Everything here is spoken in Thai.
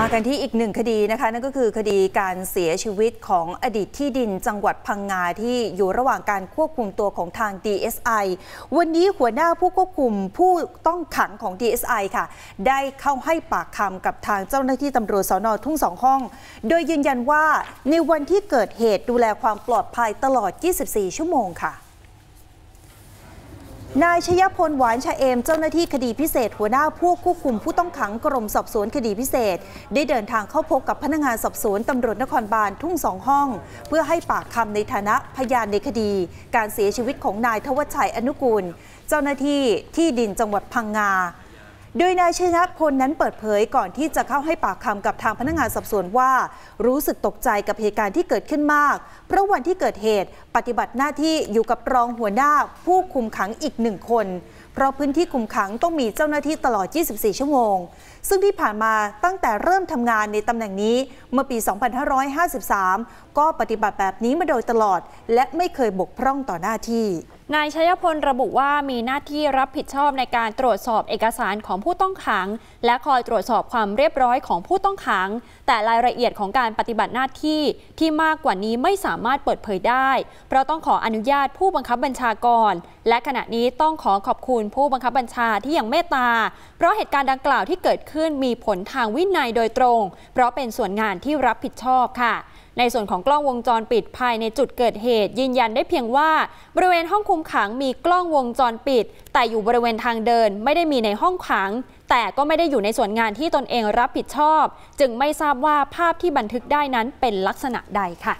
มากันที่อีกหนึ่งคดีนะคะนั่นก็คือคดีการเสียชีวิตของอดีตที่ดินจังหวัดพังงาที่อยู่ระหว่างการควบคุมตัวของทาง DSI วันนี้หัวหน้าผู้ควบคุมผู้ต้องขังของ DSI ค่ะ ได้เข้าให้ปากคำกับทางเจ้าหน้าที่ตำรวจสอนอทุ่งสองห้อง โดยยืนยันว่าในวันที่เกิดเหตุดูแลความปลอดภัยตลอด 24 ชั่วโมงค่ะ นายชยพลหวานชะเอมเจ้าหน้าที่คดีพิเศษ หัวหน้าผู้ควบคุมผู้ต้องขังกรมสอบสวนคดีพิเศษ ได้เดินทางเข้าพบกับพนักงานสอบสวนตำรวจนครบาลทุ่งสองห้อง เพื่อให้ปากคำในฐานะพยานในคดี การเสียชีวิตของนายทวชชัยอนุกูล เจ้าหน้าที่ที่ดินจังหวัดพังงา โดยนายชนะพลนั้นเปิดเผยก่อนที่จะเข้าให้ปากคำกับทางพนักงานสอบสวนว่า รู้สึกตกใจกับเหตุการณ์ที่เกิดขึ้นมาก เพราะวันที่เกิดเหตุปฏิบัติหน้าที่อยู่กับรองหัวหน้าผู้คุมขังอีกหนึ่งคน เพราะพื้นที่คุมขังต้องมีเจ้าหน้าที่ตลอด 24 ชั่วโมง ซึ่งที่ผ่านมาตั้งแต่เริ่มทำงานในตำแหน่งนี้เมื่อปี 2553 ก็ปฏิบัติแบบนี้มาโดยตลอด และไม่เคยบกพร่องต่อหน้าที่ นายชัยพลระบุว่ามีหน้าที่รับผิดชอบในการตรวจสอบเอกสารของผู้ต้องขัง และคอยตรวจสอบความเรียบร้อยของผู้ต้องขัง แต่รายละเอียดของการปฏิบัติหน้าที่ที่มากกว่านี้ไม่สามารถเปิดเผยได้ เพราะต้องขออนุญาตผู้บังคับบัญชาก่อนและขณะนี้ต้องขอขอบคุณผู้บังคับบัญชาที่อยังเมตตา เพราะเหตุการณ์ดังกล่าวที่เกิดขึ้นมีผลทางวินัยโดยตรง เพราะเป็นส่วนงานที่รับผิดชอบค่ะ ในส่วนของกล้องวงจรปิดภายในจุดเกิดเหตุ ยืนยันได้เพียงว่า บริเวณห้องคุมขังมีกล้องวงจรปิด แต่อยู่บริเวณทางเดิน ไม่ได้มีในห้องขัง แต่ก็ไม่ได้อยู่ในส่วนงานที่ตนเองรับผิดชอบ จึงไม่ทราบว่าภาพที่บันทึกได้นั้นเป็นลักษณะใดค่ะ